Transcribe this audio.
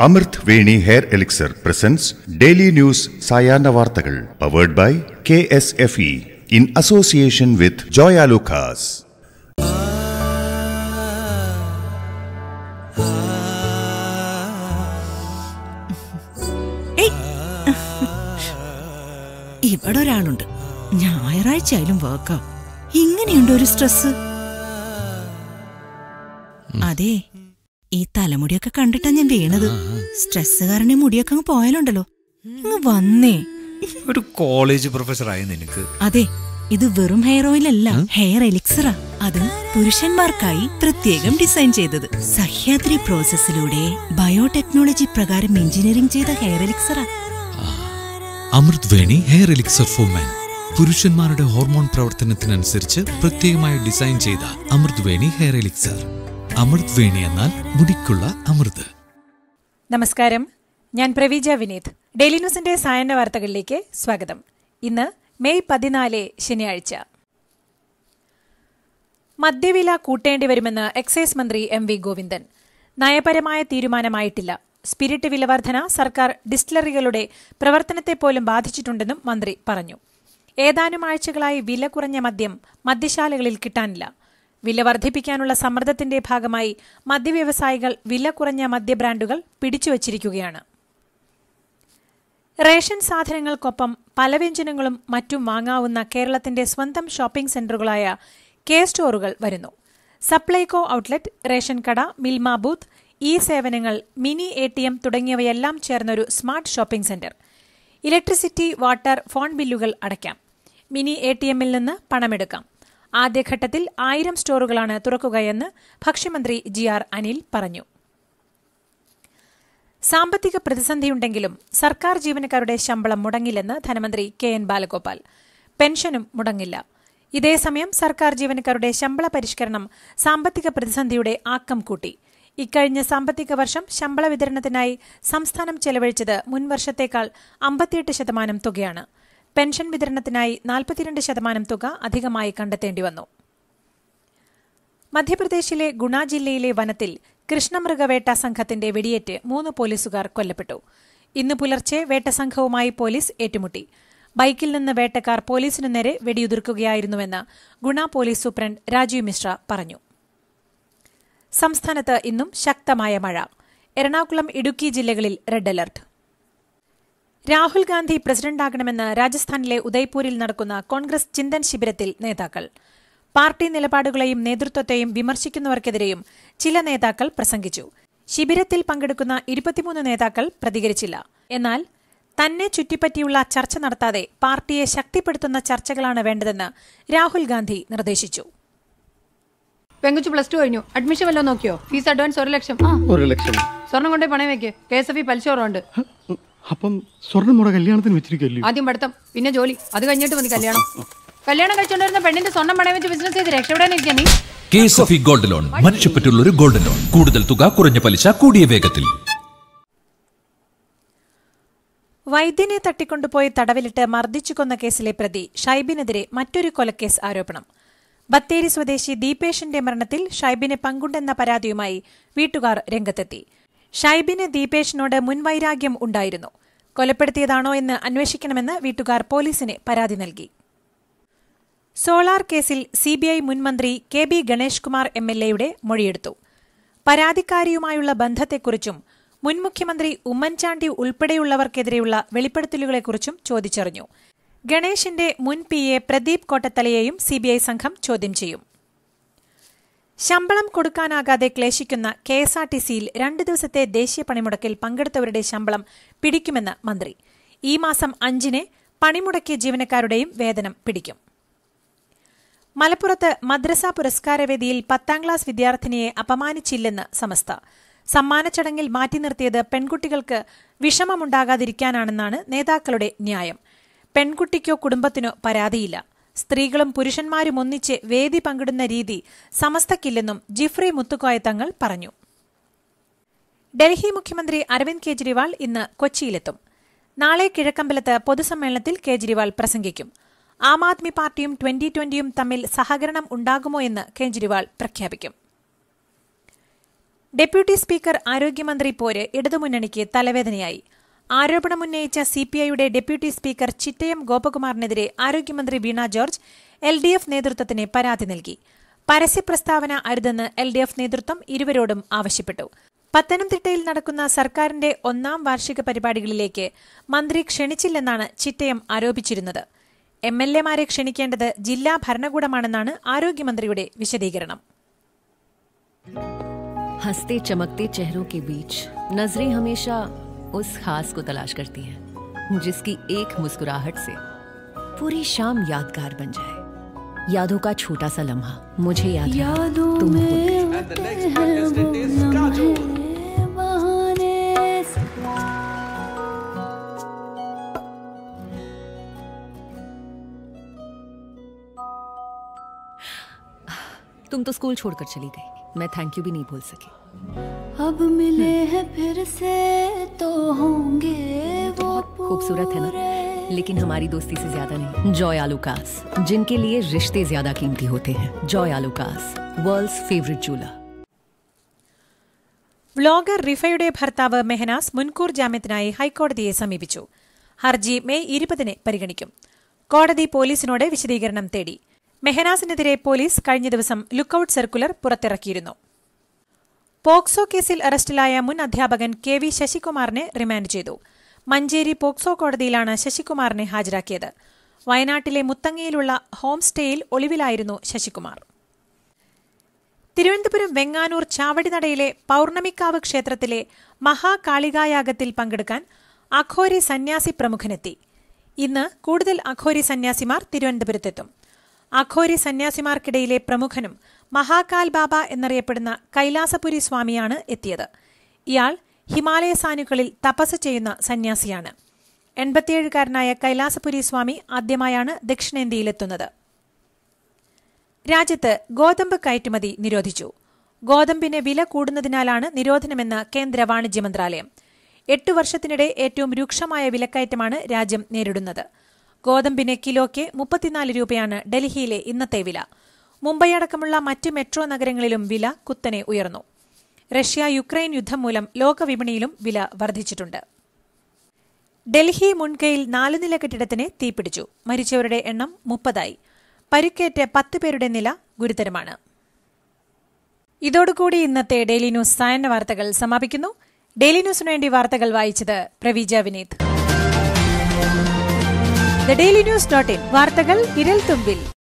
Amrut Veni hair elixir presents daily news സായാഹ്ന വാർത്തകൾ powered by K S F E in association with Joyalukkas. ഇവിടെ ഒരാളുണ്ട്. ഞായറാഴ്ച ആയാലും വർക്കാ ഇങ്ങനെയുണ്ട് ഒരു സ്ട്രെസ് അതെ. ഈ തലമുടിയൊക്കെ കണ്ടിട്ടാ ഞാൻ വീണത്. സ്ട്രെസ് കാരണം മുടിയൊക്കെ അങ്ങ് പോയാലുണ്ടല്ലോ. അങ്ങ് വന്നേ. ഒരു കോളേജ് പ്രൊഫസർ ആയ നിനക്ക്. അതെ ഇത് വെറും ഹെയർ ഓയിൽ അല്ല ഹെയർ എലിക്സറാ. അത് പുരുഷന്മാർക്കായി പ്രത്യേകം ഡിസൈൻ ചെയ്തത്. സഹ്യാദ്രി പ്രോസസ്സിലൂടെ ബയോടെക്നോളജി പ്രകാരം എഞ്ചിനീയറിംഗ് ചെയ്ത hair എലിക്സറാ. Amrut Veni hair elixir for men. പുരുഷന്മാരുടെ ഹോർമോൺ പ്രവർത്തനത്തിനനുസരിച്ച് പ്രത്യേകമായി ഡിസൈൻ ചെയ്ത അമൃത് വേണി ഹെയർ എലിക്സർ. അമൃത് വേണി എന്നാൽ മുടിക്കുള്ള അമൃത്. നമസ്കാരം. ഞാൻ പ്രവീജ വിനീത്. ഡെയിലി ന്യൂസിന്റെ സായന്ന വാർത്തകളിലേക്ക് സ്വാഗതം. ഇന്ന് മെയ് പതിനാല് ശനിയാഴ്ച. മദ്യവില കൂട്ടേണ്ടി വരുമെന്ന് എക്സൈസ് മന്ത്രി എം വി ഗോവിന്ദൻ. നയപരമായ തീരുമാനമായിട്ടില്ല. സ്പിരിറ്റ് വിലവർധന സർക്കാർ ഡിസ്റ്റിലറികളുടെ പ്രവർത്തനത്തെ പോലും ബാധിച്ചിട്ടുണ്ടെന്നും മന്ത്രി പറഞ്ഞു. ഏതാനും ആഴ്ചകളായി വില കുറഞ്ഞ മദ്യം മദ്യശാലകളിൽ കിട്ടാനില്ല. വില വർദ്ധിപ്പിക്കാനുള്ള സമ്മർദ്ദത്തിന്റെ ഭാഗമായി മദ്യവ്യവസായികൾ വില കുറഞ്ഞ മദ്യബ്രാൻഡുകൾ പിടിച്ചുവച്ചിരിക്കുകയാണ് റേഷൻ സാധനങ്ങൾക്കൊപ്പം പലവ്യഞ്ജനങ്ങളും മറ്റും വാങ്ങാവുന്ന കേരളത്തിന്റെ സ്വന്തം ഷോപ്പിംഗ് സെന്ററുകളായ കെ സ്റ്റോറുകൾ വരുന്നു. സപ്ലൈകോ ഔട്ട്ലെറ്റ് റേഷൻ കട മിൽമ ബൂത്ത് ഇ സേവനങ്ങൾ മിനി എ ടി എം തുടങ്ങിയവയെല്ലാം ചേർന്നൊരു smart shopping centre. Electricity water phone ബില്ലുകൾ അടയ്ക്കാം. മിനി എ ടി എമ്മിൽ നിന്ന് പണമെടുക്കാം. ആദ്യഘട്ടത്തിൽ ആയിരം സ്റ്റോറുകളാണ് തുറക്കുകയെന്ന് ഭക്ഷ്യമന്ത്രി ജി ആർ അനിൽ പറഞ്ഞു. സാമ്പത്തിക പ്രതിസന്ധിയുണ്ടെങ്കിലും സർക്കാർ ജീവനക്കാരുടെ ശമ്പളം മുടങ്ങില്ലെന്ന് ധനമന്ത്രി കെ എൻ ബാലഗോപാൽ. പെൻഷനും മുടങ്ങില്ല. ഇതേസമയം സർക്കാർ ജീവനക്കാരുടെ ശമ്പള പരിഷ്കരണം സാമ്പത്തിക പ്രതിസന്ധിയുടെ ആക്കം കൂട്ടി. ഇക്കഴിഞ്ഞ സാമ്പത്തിക വർഷം ശമ്പള വിതരണത്തിനായി സംസ്ഥാനം ചെലവഴിച്ചത് മുൻവർഷത്തേക്കാൾ അമ്പത്തിയെട്ട് ശതമാനം തുകയാണ്. പെൻഷൻ വിതരണത്തിനായി നാൽപ്പത്തിരണ്ട് ശതമാനം തുക അധികമായി കണ്ടെത്തേണ്ടി വന്നു. മധ്യപ്രദേശിലെ ഗുണ ജില്ലയിലെ വനത്തിൽ കൃഷ്ണമൃഗവേട്ട സംഘത്തിന്റെ വെടിയേറ്റ് മൂന്ന് പോലീസുകാർ കൊല്ലപ്പെട്ടു. ഇന്ന് പുലർച്ചെ വേട്ട സംഘവുമായി പോലീസ് ഏറ്റുമുട്ടി. ബൈക്കിൽ നിന്ന് വേട്ടക്കാർ പോലീസിനു നേരെ വെടിയുതിർക്കുകയായിരുന്നുവെന്ന് ഗുണ പോലീസ് സൂപ്രണ്ട് രാജീവ് മിശ്ര പറഞ്ഞു. സംസ്ഥാനത്ത് ഇന്നും ശക്തമായ മഴ. എറണാകുളം ഇടുക്കി ജില്ലകളിൽ റെഡ് അലർട്ട്. രാഹുൽ ഗാന്ധി പ്രസിഡന്റാകണമെന്ന് രാജസ്ഥാനിലെ ഉദയ്പൂരിൽ നടക്കുന്ന കോൺഗ്രസ് ചിന്തൻ ശിബിരത്തിൽ നേതാക്കൾ. പാർട്ടി നിലപാടുകളെയും നേതൃത്വത്തെയും വിമർശിക്കുന്നവർക്കെതിരെയും ചില നേതാക്കൾ പ്രസംഗിച്ചു. ശിബിരത്തിൽ പങ്കെടുക്കുന്ന ഇരുപത്തിമൂന്ന് നേതാക്കൾ പ്രതികരിച്ചില്ല. എന്നാൽ തന്നെ ചുറ്റിപ്പറ്റിയുള്ള ചർച്ച നടത്താതെ പാർട്ടിയെ ശക്തിപ്പെടുത്തുന്ന ചർച്ചകളാണ് വേണ്ടതെന്ന് രാഹുൽ ഗാന്ധി നിർദ്ദേശിച്ചു. പെങ്കുച്ചു പ്ലസ് ടു കഴിഞ്ഞു. അഡ്മിഷൻ വല്ലതും നോക്കിയോ? ഫീസ് അഡ്വാൻസ് ഒരു ലക്ഷം. ആ. ഒരു ലക്ഷം. സ്വർണം കൊണ്ടേ പണയം വെക്കേ. കെ എസ് എഫ് ഇ പലിശ കുറവുണ്ട്. അപ്പം സ്വർണം മുട കല്യാണത്തിന് വെച്ചിരിക്കല്ലേ ആദ്യം പഠിത്തം പിന്നെ ജോലി. അത് കഴിഞ്ഞിട്ട് മതി കല്യാണം. കല്യാണം കഴിച്ചുകൊണ്ടിരുന്ന പെണ്ണിന്റെ സ്വർണം പണയം വെച്ച് ബിസിനസ് ചെയ്ത് രക്ഷപ്പെടാനിരിക്കാൻ നീ. K S F E gold loan മനുഷ്യപ്പറ്റുള്ള ഒരു ഗോൾഡ് ലോൺ കൂടുതൽ തുക കുറഞ്ഞ പലിശ കൂടിയ വേഗത്തിൽ. വൈദ്യനെ തട്ടിക്കൊണ്ടുപോയി തടവിലിട്ട് മർദ്ദിച്ചു കൊന്ന കേസിലെ പ്രതി ഷൈബിനെതിരെ മറ്റൊരു കൊലക്കേസ് ആരോപണം. ബത്തേരി സ്വദേശി ദീപേഷിന്റെ മരണത്തിൽ ഷൈബിനെ പങ്കുണ്ടെന്ന പരാതിയുമായി വീട്ടുകാർ രംഗത്തെത്തി. ഷൈബിന് ദീപേഷിനോട് മുൻവൈരാഗ്യം ഉണ്ടായിരുന്നു. കൊലപ്പെടുത്തിയതാണോ എന്ന് അന്വേഷിക്കണമെന്ന് വീട്ടുകാർ പോലീസിന് പരാതി നൽകി. സോളാർ കേസിൽ സിബിഐ മുൻമന്ത്രി K B Ganesh Kumar M L എയുടെ മൊഴിയെടുത്തു. പരാതിക്കാരിയുമായുള്ള ബന്ധത്തെക്കുറിച്ചും മുൻ മുഖ്യമന്ത്രി ഉമ്മൻചാണ്ടി ഉൾപ്പെടെയുള്ളവർക്കെതിരെയുള്ള വെളിപ്പെടുത്തലുകളെക്കുറിച്ചും ചോദിച്ചറിഞ്ഞു. ഗണേഷിന്റെ മുൻ പി എ പ്രദീപ് കോട്ടത്തലയെയും സിബിഐ സംഘം ചോദ്യം ചെയ്യും. ശമ്പളം കൊടുക്കാനാകാതെ ക്ലേശിക്കുന്ന കെ എസ് ആർ ടി സിയിൽ രണ്ട് ദിവസത്തെ ദേശീയ പണിമുടക്കിൽ പങ്കെടുത്തവരുടെ ശമ്പളം പിടിക്കുമെന്ന് മന്ത്രി. ഈ മാസം അഞ്ചിന് പണിമുടക്കിയ ജീവനക്കാരുടെയും വേതനം പിടിക്കും. മലപ്പുറത്ത് മദ്രസ പുരസ്കാരവേദിയിൽ പത്താം ക്ലാസ് വിദ്യാർത്ഥിനിയെ അപമാനിച്ചില്ലെന്ന് സമസ്ത. സമ്മാന ചടങ്ങിൽ മാറ്റി നിർത്തിയത് പെൺകുട്ടികൾക്ക് വിഷമമുണ്ടാകാതിരിക്കാനാണെന്നാണ് നേതാക്കളുടെ ന്യായം. പെൺകുട്ടിക്കോ കുടുംബത്തിനോ പരാതിയില്ല. സ്ത്രീകളും പുരുഷന്മാരും ഒന്നിച്ച് വേദി പങ്കിടുന്ന രീതി സമസ്തക്കില്ലെന്നും ജിഫ്രി മുത്തുക്കോയ തങ്ങൾ പറഞ്ഞു. ഡൽഹി മുഖ്യമന്ത്രി അരവിന്ദ് കെജ്രിവാൾ ഇന്ന് കൊച്ചിയിലെത്തും. നാളെ കിഴക്കമ്പലത്ത് പൊതുസമ്മേളനത്തിൽ കേജ്രിവാൾ പ്രസംഗിക്കും. ആം ആദ്മി പാർട്ടിയും ട്വന്റി ട്വന്റിയും തമ്മിൽ സഹകരണം ഉണ്ടാകുമോ എന്ന് കേജ്രിവാൾ പ്രഖ്യാപിക്കും. ഡെപ്യൂട്ടി സ്പീക്കർ ആരോഗ്യമന്ത്രി പോര് ഇടതുമുന്നണിക്ക് തലവേദനയായി. ആരോപണമുന്നയിച്ച സി പി ഐയുടെ ഡെപ്യൂട്ടി സ്പീക്കർ ചിറ്റയം ഗോപകുമാറിനെതിരെ ആരോഗ്യമന്ത്രി Veena George L D F നേതൃത്വത്തിന് പരാതി നൽകി. പരസ്യപ്രസ്താവന അരുതെന്ന് എൽ ഡി എഫ് നേതൃത്വം ഇരുവരോടും ആവശ്യപ്പെട്ടു. പത്തനംതിട്ടയിൽ നടക്കുന്ന സർക്കാരിന്റെ ഒന്നാം വാർഷിക പരിപാടികളിലേക്ക് മന്ത്രി ക്ഷണിച്ചില്ലെന്നാണ് ചിറ്റയം ആരോപിച്ചിരുന്നത്. എം എൽ എമാരെ ക്ഷണിക്കേണ്ടത് ജില്ലാ ഭരണകൂടമാണെന്നാണ് ആരോഗ്യമന്ത്രിയുടെ വിശദീകരണം. ഹസ്തേ ചമക്തേ ചെഹ്റോ കെ ബീച്ച്. നസ്രി ഹമേശ उस खास को तलाश करती हैं जिसकी एक मुस्कुराहट से पूरी शाम यादगार बन जाए। यादों का छोटा सा लम्हा मुझे याद है। तुम भूल तुम तो स्कूल छोड़कर चली गई। मैं थैंक यू भी नहीं भूल सकी। अब मिले हैं फिर से तो होंगे वो खूबसूरत है ना लेकिन हमारी दोस्ती से ज्यादा नहीं जॉय आलूकास जिनके लिए रिश्ते ज्यादा कीमती होते हैं Joy Alukkas world's favourite jeweller vlogger റിഫയുടെ ഭർത്താവ് മെഹനാസ് മുൻകൂർ ജാമ്യത്തിനായി ഹൈക്കോടതിയെ സമീപിച്ചു ഹർജി മെയ് ഇരുപതിന് പരിഗണിക്കും കോടതി പോലീസിനോട് വിശദീകരണം തേടി മെഹനാസിനെതിരെ പോലീസ് കഴിഞ്ഞ ദിവസം ലുക്കൌട്ട് സർക്കുലർ പുറത്തിറക്കിയിരുന്നു പോക്സോ കേസിൽ അറസ്റ്റിലായ മുൻ അധ്യാപകൻ കെ വി ശശികുമാറിനെ റിമാൻഡ് ചെയ്തു. മഞ്ചേരി പോക്സോ കോടതിയിലാണ് ശശികുമാറിനെ ഹാജരാക്കിയത്. വയനാട്ടിലെ മുത്തങ്ങയിലുള്ള ഹോം സ്റ്റേയിൽ ഒളിവിലായിരുന്നു ശശികുമാർ. തിരുവനന്തപുരം വെങ്ങാനൂർ ചാവടിനടയിലെ പൌർണമിക്കാവ് ക്ഷേത്രത്തിലെ മഹാകാളികായാഗത്തിൽ പങ്കെടുക്കാൻ അഖോരി സന്യാസി പ്രമുഖനെത്തി. ഇന്ന് കൂടുതൽ അഖോരി സന്യാസിമാർ തിരുവനന്തപുരത്തെത്തും. അഖോരി സന്യാസിമാർക്കിടയിലെ പ്രമുഖനും മഹാകാൽ ബാബ എന്നറിയപ്പെടുന്ന കൈലാസപുരി സ്വാമിയാണ് എത്തിയത്. ഇയാൾ ഹിമാലയ സാനുക്കളിൽ തപസ് ചെയ്യുന്ന സന്യാസിയാണ്. എൺപത്തിയേഴുകാരനായ കൈലാസപുരി സ്വാമി ആദ്യമായാണ് ദക്ഷിണേന്ത്യയിലെത്തുന്നത്. രാജ്യത്ത് ഗോതമ്പ് കയറ്റുമതി നിരോധിച്ചു. ഗോതമ്പിന് വില കൂടുന്നതിനാലാണ് നിരോധനമെന്ന് കേന്ദ്ര വാണിജ്യ മന്ത്രാലയം. എട്ടു വർഷത്തിനിടെ ഏറ്റവും രൂക്ഷമായ വിലക്കയറ്റമാണ് രാജ്യം നേരിടുന്നത്. ഗോതമ്പിന് കിലോയ്ക്ക് മുപ്പത്തിനാല് രൂപയാണ് ഡൽഹിയിലെ ഇന്നത്തെ വില. മുംബൈ അടക്കമുള്ള മറ്റ് മെട്രോ നഗരങ്ങളിലും വില കുത്തനെ ഉയർന്നു. റഷ്യ യുക്രൈൻ യുദ്ധം മൂലം ലോകവിപണിയിലും വില വർദ്ധിച്ചിട്ടുണ്ട്. ഡൽഹി മുൻകൈയിൽ നാലുനില കെട്ടിടത്തിന് തീപിടിച്ചു. മരിച്ചവരുടെ എണ്ണം മുപ്പതായി. പരിക്കേറ്റ പത്ത് പേരുടെ നില ഗുരുതരമാണ്. ഇതോടുകൂടി ഇന്നത്തെ ഡെയിലി ന്യൂസ് സായന്ന വാർത്തകൾ സമാപിക്കുന്നു. ഡെയിലി ന്യൂസിനു വേണ്ടി വാർത്തകൾ വായിച്ചത് Praveeja Vineeth daily news dot in. വാർത്തകൾ ഇരൽ തുമ്പിൽ.